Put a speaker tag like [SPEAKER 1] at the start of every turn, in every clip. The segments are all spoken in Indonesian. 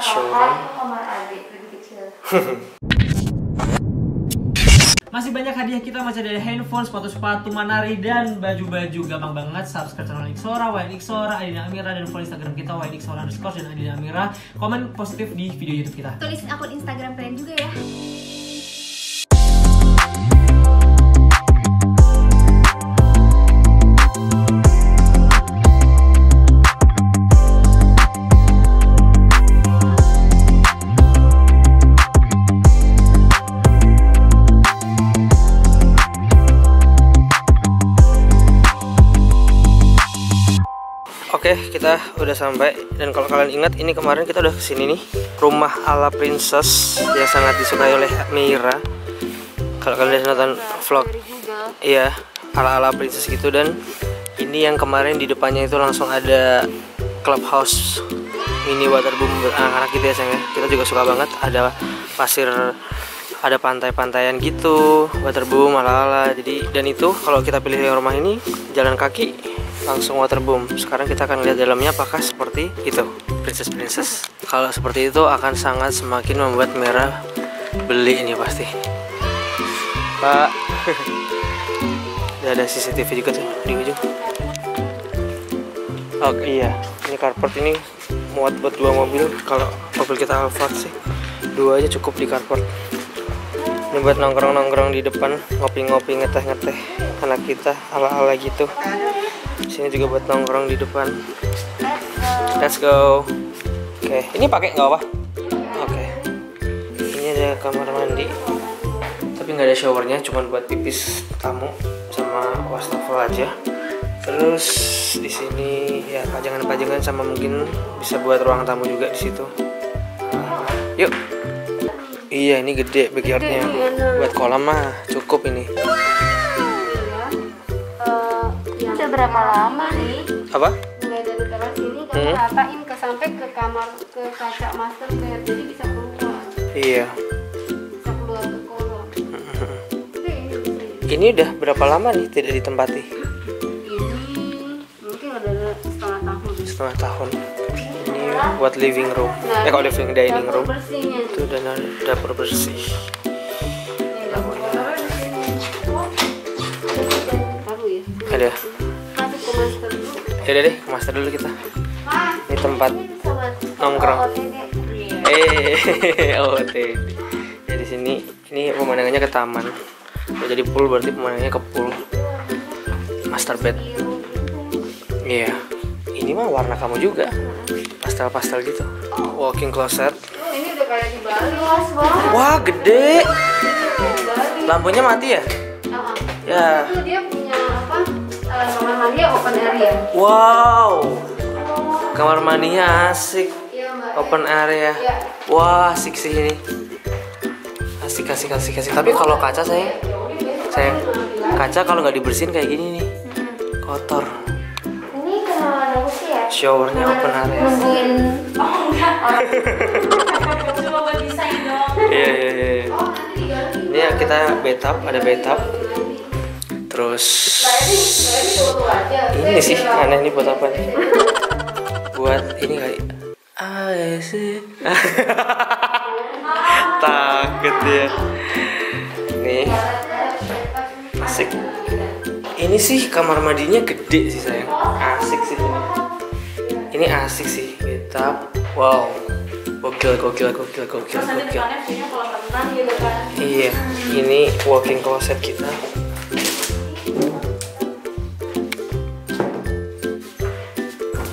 [SPEAKER 1] Showroom.
[SPEAKER 2] Masih banyak hadiah kita, masih ada handphone, sepatu-sepatu, manari, dan baju-baju Gampang banget, subscribe channel Ixora, Wain Ixora, Adina Amira, dan follow Instagram kita Wain Ixora underscore dan Adina Amira Komen positif di video Youtube kita
[SPEAKER 3] Tulis akun Instagram kalian juga ya.
[SPEAKER 1] Kita udah sampai. Dan kalau kalian ingat ini kemarin kita udah ke sini nih. Rumah ala princess yang sangat disukai oleh Mira. Kalau kalian udah nonton vlog, iya ala ala princess gitu. Dan ini yang kemarin di depannya itu langsung ada clubhouse mini waterboom anak-anak gitu ya sayang ya. Kita juga suka banget. Ada pasir ada pantai-pantaian gitu waterboom ala-ala. Jadi dan itu kalau kita pilih rumah ini jalan kaki langsung waterboom sekarang kita akan lihat dalamnya apakah seperti itu. Princess princess. Kalau seperti itu akan sangat semakin membuat merah beli ini pasti. Pak. Ada CCTV juga tuh di ujung. Oke iya. Ini carport ini muat buat dua mobil. Kalau mobil kita Alphard sih dua aja cukup di carport. Ini buat nongkrong-nongkrong di depan ngopi-ngopi ngeteh-ngeteh anak kita ala-ala gitu sini juga buat nongkrong di depan. Let's go. Oke ini pakai nggak apa? Oke. Ini ada kamar mandi. Tapi nggak ada showernya cuma buat pipis tamu sama wastafel aja. Terus di sini ya pajangan-pajangan sama mungkin bisa buat ruang tamu juga di situ. Yuk. Iya ini gede backyardnya. Buat kolam mah cukup ini
[SPEAKER 4] berapa lama nih?
[SPEAKER 1] apa
[SPEAKER 4] Mulai dari teras ini kamu
[SPEAKER 1] Hmm.
[SPEAKER 4] ratain ke sampai ke kamar ke kaca master bed jadi bisa keluar
[SPEAKER 1] iya
[SPEAKER 4] bisa keluar ke kolong. Udah, ini bisa ini.
[SPEAKER 1] ini udah berapa lama nih tidak ditempati
[SPEAKER 4] Ini mungkin ada setengah tahun.
[SPEAKER 1] setengah tahun ini buat living room eh kok living dining room
[SPEAKER 4] bersihnya
[SPEAKER 1] itu dan dapur bersih
[SPEAKER 4] dapur sini. Taruh ya.
[SPEAKER 1] ada
[SPEAKER 4] dulu.
[SPEAKER 1] ya udah deh ke master dulu kita ini tempat nongkrong.
[SPEAKER 4] OOTD. Iya.
[SPEAKER 1] eh oh TD jadi sini ini pemandangannya ke taman Kalau jadi pool berarti pemandangannya ke pool master bed iya ini mah warna kamu juga pastel-pastel gitu walking closet
[SPEAKER 4] ini udah kayak di Bali. Luas banget.
[SPEAKER 1] wah gede lampunya mati ya
[SPEAKER 4] ah.
[SPEAKER 1] ya
[SPEAKER 4] mandi open area.
[SPEAKER 1] wow
[SPEAKER 4] Oh,
[SPEAKER 1] kamar mandinya asik
[SPEAKER 4] iya mbak.
[SPEAKER 1] open area
[SPEAKER 4] Ya.
[SPEAKER 1] wah asik sih ini asik asik asik asik tapi kalau kaca saya saya kaca kalau nggak dibersihin kayak gini nih kotor
[SPEAKER 4] Ini kenal ya?
[SPEAKER 1] showernya open area
[SPEAKER 4] Nungguin. Oh enggak.
[SPEAKER 3] Buat desain dong.
[SPEAKER 1] iya iya iya
[SPEAKER 4] Oh nanti diganti.
[SPEAKER 1] ini ya kita bathtub ada bathtub terus
[SPEAKER 4] aja.
[SPEAKER 1] ini sih aneh nih buat apa nih? Buat ini kali. Ah sih. Takut ya nih. Asik. Ini sih kamar mandinya gede sih sayang. Asik sih. Ini ini asik sih. Bathtub wow. Gokil gokil gokil gokil gokil.
[SPEAKER 3] gitu kan.
[SPEAKER 1] Iya, ini walking closet kita.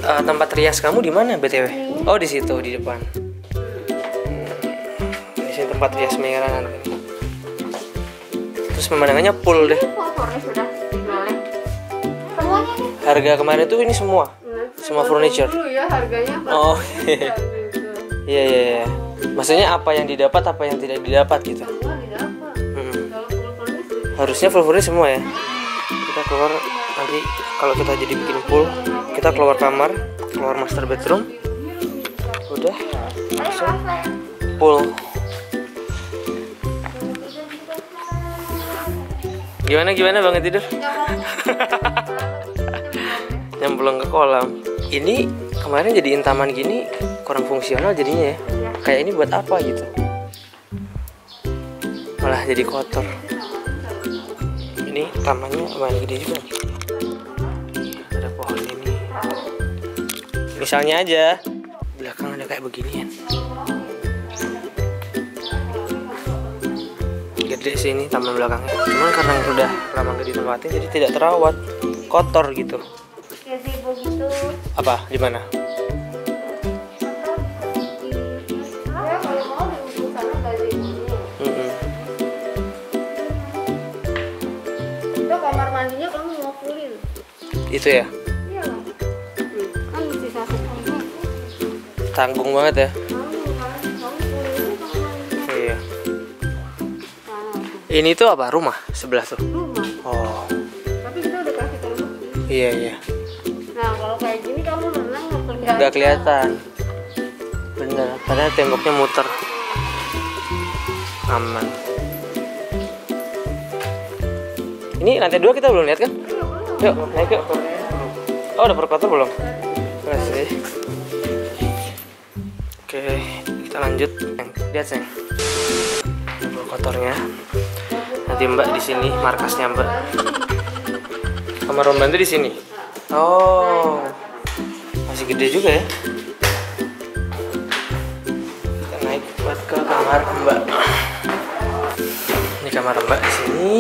[SPEAKER 1] Eh, tempat rias kamu di mana btw? Oh di situ di depan. Hmm, Di sini tempat rias merah nanti. Terus pemandangannya pool deh.
[SPEAKER 4] Nih.
[SPEAKER 1] Harga kemarin tuh ini semua. Semua furniture.
[SPEAKER 4] Ya harganya.
[SPEAKER 1] Oh,
[SPEAKER 4] Gitu.
[SPEAKER 1] iya iya iya. Maksudnya apa yang didapat, apa yang tidak didapat gitu.
[SPEAKER 4] Semua didapat.
[SPEAKER 1] Hmm.
[SPEAKER 4] Full
[SPEAKER 1] harusnya full furnish semua ya kita keluar nanti kalau kita jadi bikin pool kita keluar kamar keluar master bedroom. Udah langsung pool. Gimana gimana banget tidur? Nyemplung ke kolam. Ini kemarin jadiin taman gini kurang fungsional jadinya ya. Kayak ini buat apa gitu? Malah jadi kotor. Ini tamannya lumayan gede juga misalnya aja. Belakang ada kayak beginian. Gede sih ini taman belakangnya. Cuman karena udah lama gak ditempatin jadi tidak terawat. Kotor gitu. Apa? Di mana?
[SPEAKER 4] Ya? kalau
[SPEAKER 1] tanggung banget ya. Iya. Ini tuh apa? Rumah sebelah tuh?
[SPEAKER 4] Rumah.
[SPEAKER 1] Oh.
[SPEAKER 4] Tapi kita udah kasih tahu
[SPEAKER 1] iya iya.
[SPEAKER 4] Nah kalau kayak gini kamu renang nggak kelihatan?
[SPEAKER 1] Nggak kelihatan. Bener karena temboknya muter. Aman. Ini lantai dua kita belum lihat kan? Yuk naik yuk. Oh udah perkotor belum? Masih oke kita lanjut. Lihat sayang Tembok kotornya. Nanti mbak di sini markasnya mbak. Kamar pembantu di sini? Oh. Masih gede juga ya. Kita naik buat ke kamar mbak. Ini kamar mbak di sini.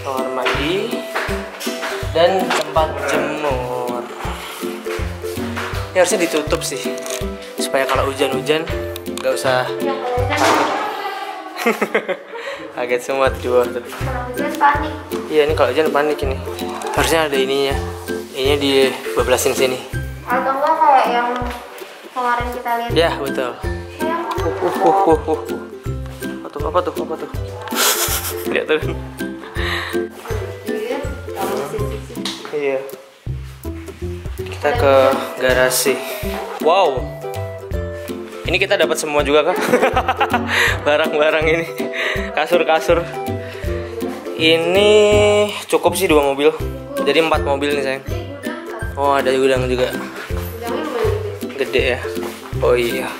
[SPEAKER 1] Kamar mandi. Dan tempat jemur harusnya ditutup sih. Supaya kalau hujan-hujan nggak usah.
[SPEAKER 4] Ya
[SPEAKER 1] kaget semua bawah tuh
[SPEAKER 4] kalau hujan panik
[SPEAKER 1] iya ini kalau hujan panik ini. Harusnya ada ininya. Ininya dibablasin sini.
[SPEAKER 4] Atau enggak kayak yang kemarin kita lihat.
[SPEAKER 1] Ya betul. Uh uh uh uh uh. Apa tuh apa tuh apa tuh? Lihat tuh kita ke garasi. Wow. Ini kita dapat semua juga kan barang-barang ini. Kasur-kasur. Ini cukup sih dua mobil. Jadi empat mobil nih sayang. Oh ada gudang juga.
[SPEAKER 4] Gede
[SPEAKER 1] ya? Oh iya.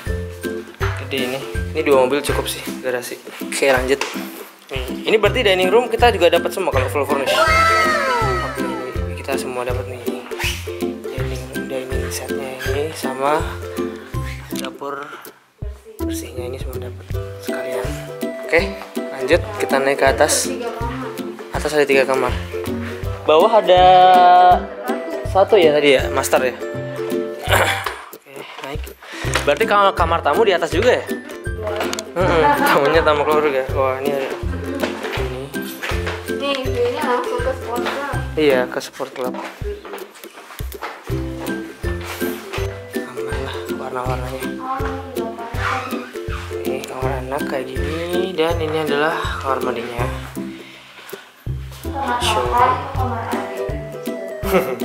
[SPEAKER 1] Gede ini. Ini dua mobil cukup sih garasi. Oke lanjut. Ini berarti dining room kita juga dapat semua kalau full furnish. Kita semua dapat nih sama dapur bersihnya ini semua dapat sekalian. Oke lanjut kita naik ke atas. Atas ada tiga kamar. Bawah ada satu ya tadi ya master ya? Oke naik. Berarti kamar, kamar tamu di atas juga ya? Mm-mm, tamunya tamu keluarga wah ini ada. Ini.
[SPEAKER 4] Nih viewnya langsung ke sponsor
[SPEAKER 1] iya ke sport club warna-warnanya. Ini kamar anak kayak gini dan ini adalah kamar mandinya.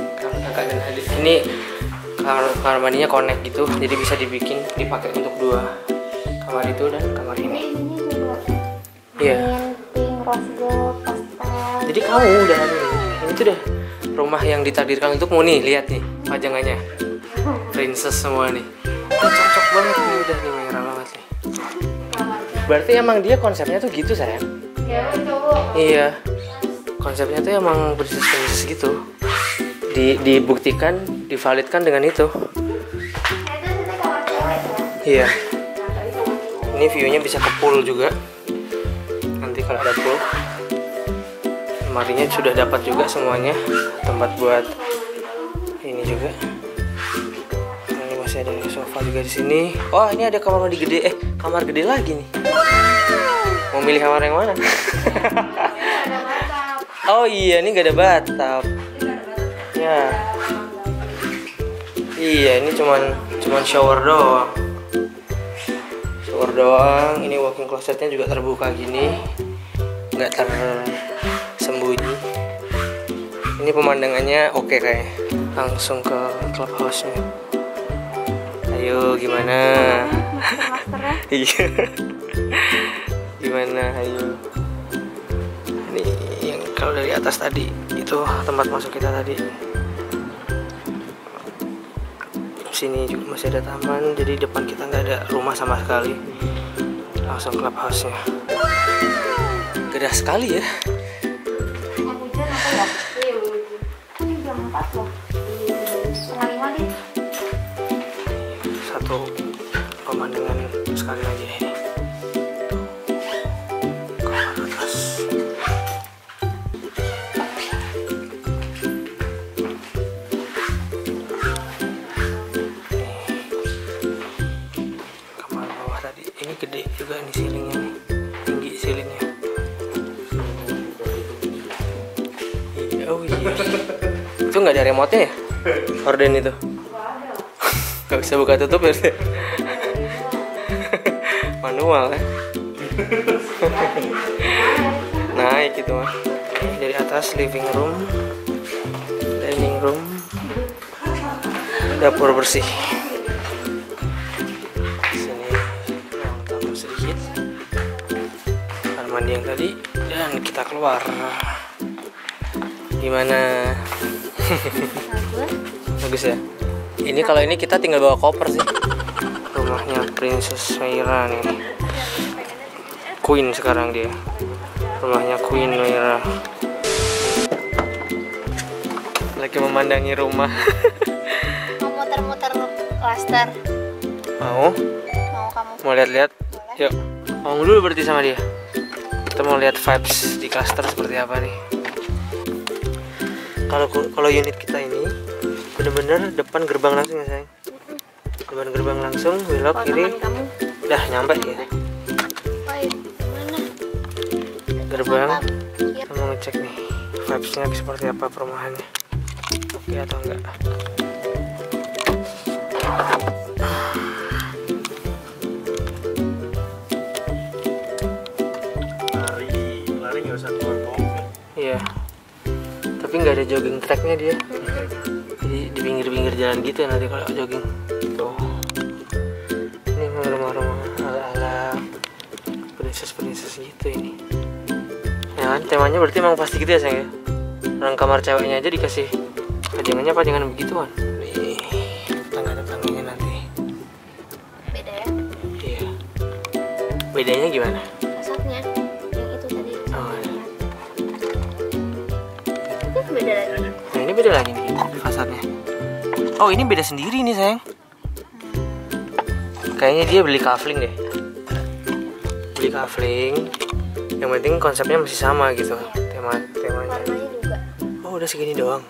[SPEAKER 1] Ini kamar, kamar mandinya connect gitu jadi bisa dibikin dipakai untuk dua kamar itu dan kamar ini. Iya. Jadi kamu udah ini tuh udah rumah yang ditakdirkan untukmu nih lihat nih pajangannya. Princess semua nih Udah cocok banget nih udah nih merah banget nih berarti emang dia konsepnya tuh gitu sayang?
[SPEAKER 4] Ya
[SPEAKER 1] iya. Konsepnya tuh emang princess gitu. Di dibuktikan divalidkan dengan itu.
[SPEAKER 4] Ya
[SPEAKER 1] iya. Ini viewnya bisa ke pool juga. Nanti kalau ada pool lemarinya sudah dapat juga semuanya. Tempat buat ini juga. ini masih ada sofa juga di sini. Oh ini ada kamar mandi gede. Eh kamar gede lagi nih. Mau milih kamar yang mana?
[SPEAKER 4] Batap
[SPEAKER 1] oh iya ini gak ada bathtub ya? Iya ini cuman cuman shower doang. Shower doang. Ini walking closetnya juga terbuka gini. Nggak tersembunyi. Ini pemandangannya oke kayaknya. Langsung ke clubhouse nya ayo gimana?
[SPEAKER 4] masternya
[SPEAKER 1] iya. Gimana ayo? Ini yang kalau dari atas tadi itu tempat masuk kita tadi. Sini juga masih ada taman jadi depan kita nggak ada rumah sama sekali. Langsung clubhouse nya gede sekali ya satu pemandangan sekali lagi. Ini gede juga nih nih. Tinggi iya oh iya. Itu nggak ada remote ya? Horden itu Gak bisa buka tutup ya? Manual ya Naik gitu mah Dari atas living room Dining room Dapur bersih Sini ruang tamu sedikit Kamar mandi yang tadi Dan kita keluar Gimana?
[SPEAKER 4] Bagus.
[SPEAKER 1] Bagus ya. Ini kalau ini kita tinggal bawa koper sih. Rumahnya Princess Meira nih. Queen sekarang dia. Rumahnya Queen Meira. Lagi memandangi rumah.
[SPEAKER 4] Mau muter-muter klaster.
[SPEAKER 1] Mau?
[SPEAKER 4] Mau kamu?
[SPEAKER 1] Mau lihat-lihat? Yuk. Ngomong dulu berarti sama dia. Kita mau lihat vibes di cluster seperti apa nih. Kalau kalau unit kita ini bener-bener depan gerbang langsung ya sayang. Depan gerbang langsung, belok kiri,
[SPEAKER 4] kamu?
[SPEAKER 1] dah nyampe ya.
[SPEAKER 4] Iya. mana?
[SPEAKER 1] Gerbang.
[SPEAKER 4] Iya.
[SPEAKER 1] Kita mau ngecek nih vibesnya seperti apa perumahannya. Oke atau enggak?
[SPEAKER 5] lari lari nggak usah keluar komplek
[SPEAKER 1] Iya. Tapi nggak ada jogging tracknya dia. Pinggir-pinggir jalan gitu ya nanti kalau jogging. Tuh. Ini emang rumah-rumah ala-ala princess-princess gitu ini. Ya kan temanya berarti emang pasti gitu ya sayang ya. Orang kamar ceweknya aja dikasih pajangannya pajangan begituan. Nih, tangga-tangganya nanti.
[SPEAKER 4] Beda ya?
[SPEAKER 1] Iya. Bedanya gimana?
[SPEAKER 4] Fasadnya. Yang itu tadi.
[SPEAKER 1] Oh, iya.
[SPEAKER 4] Itu beda lagi.
[SPEAKER 1] Nah ini beda lagi nih fasadnya. Oh ini beda sendiri nih sayang. Kayaknya dia beli kafling deh. Beli kafling. Yang penting konsepnya masih sama gitu. Tema temanya. Oh udah segini doang.